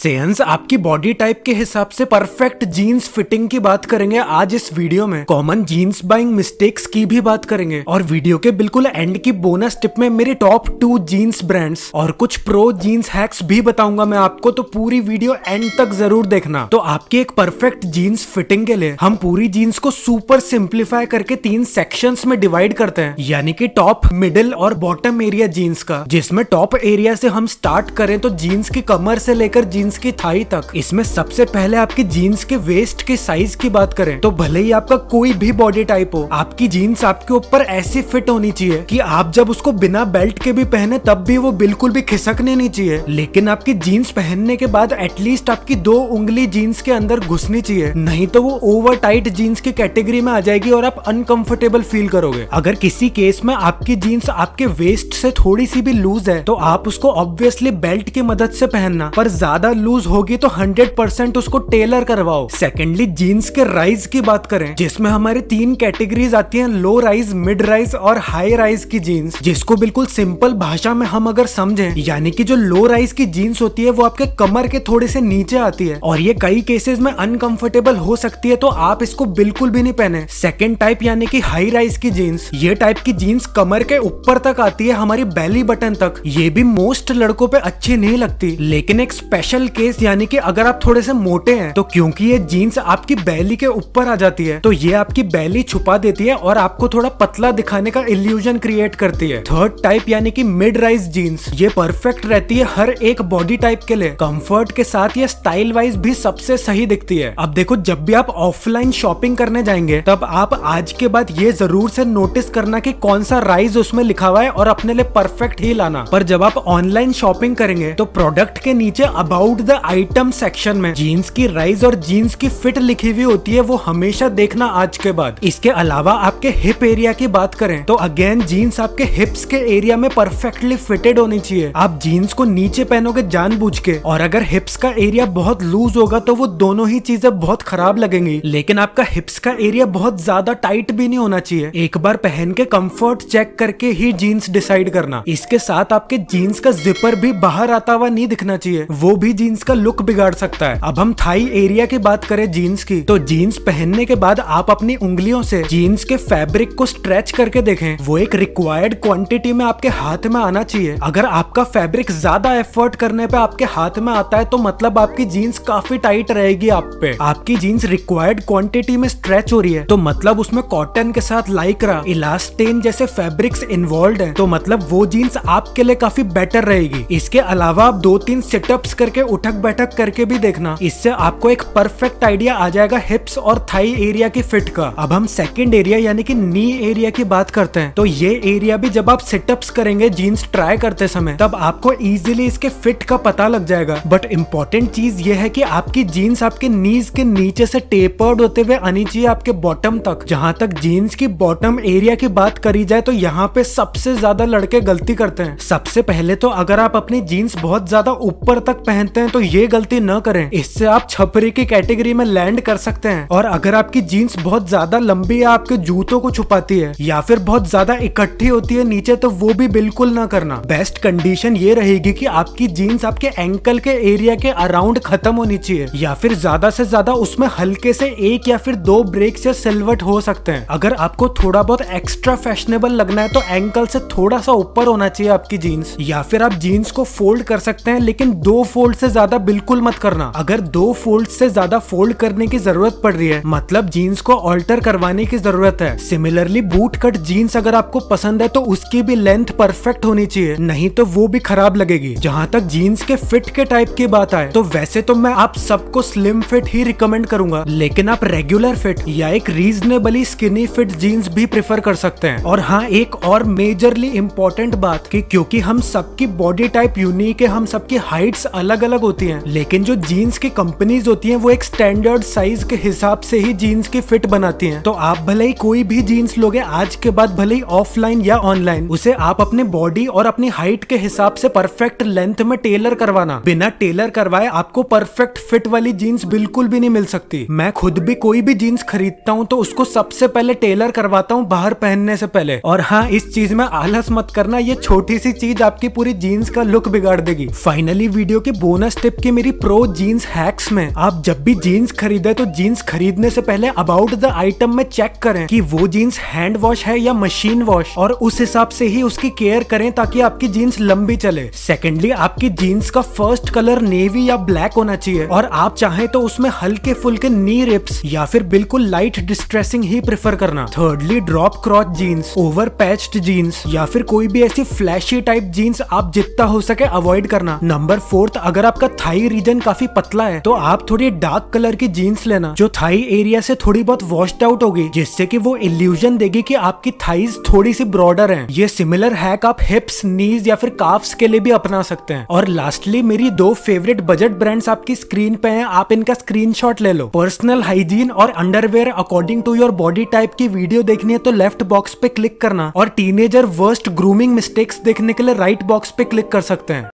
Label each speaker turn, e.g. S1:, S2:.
S1: Sense आपकी body type के हिसाब से परफेक्ट जीन्स फिटिंग की बात करेंगे आज इस वीडियो में। कॉमन जीन्स बाइंग मिस्टेक्स की भी बात करेंगे। और वीडियो के बिल्कुल एंड की बोनस टिप में मेरे टॉप टू जीन्स ब्रांड्स और कुछ प्रो जीन्स हैक्स भी बताऊँगा मैं आपको तो पूरी वीडियो एंड तक ज़रूर देखना। तो आपकी एक परफेक्ट जीन्स फिटिंग के लिए हम पूरी जीन्स को सुपर सिंप्लीफाई करके तीन सेक्शन में डिवाइड करते हैं। यानी की टॉप मिडिल और बॉटम एरिया जीन्स का। जिसमें टॉप एरिया से हम स्टार्ट करें तो जीन्स की कमर से लेकर जीन्स की थाई तक। इसमें सबसे पहले आपकी जीन्स के वेस्ट के साइज़ की बात करें तो भले ही आपका कोई भी बॉडी टाइप हो, आपकी जीन्स आपके ऊपर ऐसी फिट होनी चाहिए कि आप जब उसको बिना बेल्ट के भी पहने, तब भी वो बिल्कुल भी खिसकने नहीं चाहिए। लेकिन आपकी जीन्स पहनने के बाद एटलीस्ट आपकी दो उंगली जीन्स के अंदर घुसनी चाहिए, नहीं तो वो ओवर टाइट जीन्स की कैटेगरी में आ जाएगी और आप अनकंफर्टेबल फील करोगे। अगर किसी केस में आपकी जीन्स आपके वेस्ट से थोड़ी सी भी लूज है तो आप उसको ऑब्वियसली बेल्ट की मदद से पहनना, पर ज़्यादा लूज होगी तो 100% उसको टेलर करवाओ। सेकेंडली जीन्स के राइज की बात करें, जिसमें हमारे तीन कैटेगरीज आती हैं लो राइज मिड राइज और हाई राइज की जीन्स जिसको बिल्कुल सिंपल भाषा में हम अगर समझें, यानी कि जो लो राइज की जीन्स होती है, वो आपके कमर के थोड़े से नीचे आती है। और ये कई केसेस में अनकंफर्टेबल हो सकती है तो आप इसको बिल्कुल भी नहीं पहने। सेकेंड टाइप यानी कि हाई राइज की जीन्स ये टाइप की जीन्स कमर के ऊपर तक आती है, हमारी बेली बटन तक। ये भी मोस्ट लड़कों पे अच्छी नहीं लगती, लेकिन एक स्पेशल केस यानी कि अगर आप थोड़े से मोटे हैं तो क्योंकि ये जीन्स आपकी बैली के ऊपर आ जाती है तो ये आपकी बैली छुपा देती है और आपको थोड़ा पतला दिखाने का इल्यूजन क्रिएट करती है। थर्ड टाइप यानी कि मिड राइज जीन्स ये परफेक्ट रहती है हर एक बॉडी टाइप के लिए। कंफर्ट के साथ ये स्टाइल वाइज भी सबसे सही दिखती है। अब देखो, जब भी आप ऑफलाइन शॉपिंग करने जाएँगे, तब आप आज के बाद ये ज़रूर से नोटिस करना की कौन सा राइज उसमें लिखा हुआ है और अपने लिए परफेक्ट ही लाना। पर जब आप ऑनलाइन शॉपिंग करेंगे तो प्रोडक्ट के नीचे अबाउट द आइटम सेक्शन में। जीन्स की राइज और जीन्स की फिट लिखी हुई होती है, वो हमेशा देखना आज के बाद। इसके अलावा आपके हिप एरिया की बात करें तो अगेन जीन्स आपके हिप्स के एरिया में परफेक्टली फिटेड होनी चाहिए। आप जीन्स को नीचे पहनोगे जानबूझ के और अगर हिप्स का एरिया बहुत लूज होगा तो वो दोनों ही चीज़ें बहुत खराब लगेंगी। लेकिन आपका हिप्स का एरिया बहुत ज़्यादा टाइट भी नहीं होना चाहिए। एक बार पहन के कंफर्ट चेक करके ही जीन्स डिसाइड करना। इसके साथ आपके जीन्स का जिपर भी बाहर आता हुआ नहीं दिखना चाहिए। वो भी जीन्स का लुक बिगाड़ सकता है। अब हम थाई एरिया की बात करें जीन्स की तो जीन्स पहनने के बाद आप अपनी उंगलियों से जीन्स के फैब्रिक को स्ट्रेच करके देखें। वो एक रिक्वायर्ड क्वांटिटी में आपके हाथ में आना चाहिए। अगर आपका फैब्रिक ज़्यादा एफर्ट करने पे आपके हाथ में आता है तो मतलब आपकी जीन्स काफ़ी टाइट रहेगी आप पे। आपकी जीन्स रिक्वायर्ड क्वांटिटी में स्ट्रेच हो रही है तो मतलब उसमें कॉटन के साथ लाइक्रा इलास्टेन जैसे फैब्रिक्स इन्वॉल्व है तो मतलब वो जीन्स आपके लिए काफ़ी बेटर रहेगी। इसके अलावा आप दो तीन सेटअप्स करके उठक बैठक करके भी देखना। इससे आपको एक परफेक्ट आइडिया आ जाएगा हिप्स और थाई एरिया की फिट का। अब हम सेकंड एरिया यानी कि नी एरिया की बात करते हैं। तो ये एरिया भी जब आप सेटअप्स करेंगे जीन्स ट्राई करते समय, तब आपको इजीली इसके फिट का पता लग जाएगा। बट इम्पोर्टेंट चीज़ ये है की आपकी जीन्स आपके नीज के नीचे से टेपर्ड होते हुए आनी चाहिए आपके बॉटम तक। जहाँ तक जीन्स की बॉटम एरिया की बात करी जाए तो यहाँ पे सबसे ज़्यादा लड़के गलती करते हैं। सबसे पहले तो अगर आप अपनी जीन्स बहुत ज़्यादा ऊपर तक पहनते हैं तो ये गलती न करें। इससे आप छपरी की कैटेगरी में लैंड कर सकते हैं। और अगर आपकी जीन्स बहुत ज़्यादा लंबी या आपके जूतों को छुपाती है, या फिर बहुत ज़्यादा इकट्ठी होती है नीचे तो वो भी बिल्कुल ना करना। बेस्ट कंडीशन ये रहेगी कि आपकी जीन्स आपके एंकल के एरिया के अराउंड खत्म होनी चाहिए, या फिर ज़्यादा से ज़्यादा उसमें हल्के से एक या फिर दो ब्रेक या सिलवट हो सकते हैं। अगर आपको थोड़ा बहुत एक्स्ट्रा फैशनेबल लगना है तो एंकल से थोड़ा सा ऊपर होना चाहिए आपकी जीन्स। या फिर आप जीन्स को फोल्ड कर सकते हैं, लेकिन दो फोल्ड से ज़्यादा बिल्कुल मत करना। अगर दो फोल्ड से ज़्यादा फोल्ड करने की ज़रूरत पड़ रही है मतलब जीन्स को ऑल्टर करवाने की ज़रूरत है। सिमिलरली बूट कट जीन्स अगर आपको पसंद है तो उसकी भी लेंथ परफेक्ट होनी चाहिए, नहीं तो वो भी खराब लगेगी। जहाँ तक जीन्स के फिट के टाइप की बात आए तो वैसे तो मैं आप सबको स्लिम फिट ही रिकमेंड करूँगा, लेकिन आप रेगुलर फिट या एक रीजनेबली स्किनी फिट जीन्स भी प्रेफर कर सकते हैं। और हाँ एक और मेजरली इम्पोर्टेंट बात कि क्योंकि हम सबकी बॉडी टाइप यूनिक है, हम सबकी हाइट्स अलग अलग होती हैं। लेकिन जो जीन्स की कंपनीज़ होती हैं, वो एक स्टैंडर्ड साइज़ के हिसाब से ही जीन्स की फिट बनाती हैं। तो आप भले ही कोई भी जीन्स लोगे, आज के बाद भले ही ऑफलाइन या ऑनलाइन उसे आप अपने बॉडी और अपनी हाइट के हिसाब से परफेक्ट लेंथ में टेलर करवाना। बिना टेलर करवाए आपको परफेक्ट फिट वाली जीन्स बिल्कुल भी नहीं मिल सकती। मैं खुद भी कोई भी जीन्स खरीदता हूँ तो उसको सबसे पहले टेलर करवाता हूँ बाहर पहनने से पहले। और हाँ इस चीज़ में आलस मत करना, ये छोटी सी चीज़ आपकी पूरी जीन्स का लुक बिगाड़ देगी। फाइनली वीडियो के बोनस बोनस टिप की मेरी प्रो जीन्स हैक्स में। आप जब भी जीन्स खरीदे तो जीन्स खरीदने से पहले अबाउट द आइटम में चेक करें कि वो जीन्स हैंड वॉश है या मशीन वॉश और उस हिसाब से ही उसकी केयर करें ताकि आपकी जीन्स लंबी चले। सेकेंडली आपकी जीन्स का फ़र्स्ट कलर नेवी या ब्लैक होना चाहिए और आप चाहें तो उसमें हल्के फुल्के नी रिप्स या फिर बिल्कुल लाइट डिस्ट्रेसिंग ही प्रेफर करना। Thirdly drop crotch jeans over patched jeans या फिर कोई भी ऐसी फ्लैशी टाइप जीन्स आप जितना हो सके अवॉइड करना। नंबर फोर्थ अगर आपका थाई रीजन काफ़ी पतला है तो आप थोड़ी डार्क कलर की जीन्स लेना, जो थाई एरिया से थोड़ी बहुत वॉश्ड आउट होगी, जिससे कि वो इल्यूजन देगी कि आपकी थाईज थोड़ी सी ब्रॉडर हैं। ये सिमिलर हैक आप हिप्स नीज या फिर काफ्स के लिए भी अपना सकते हैं। और लास्टली मेरी दो फेवरेट बजट ब्रांड्स आपकी स्क्रीन पे हैं, आप इनका स्क्रीनशॉट ले लो। पर्सनल हाइजीन और underwear according to your body type की वीडियो देखनी है तो लेफ़्ट बॉक्स पे क्लिक करना। और टीनेजर वर्स्ट ग्रूमिंग मिस्टेक्स देखने के लिए राइट बॉक्स पे क्लिक कर सकते हैं।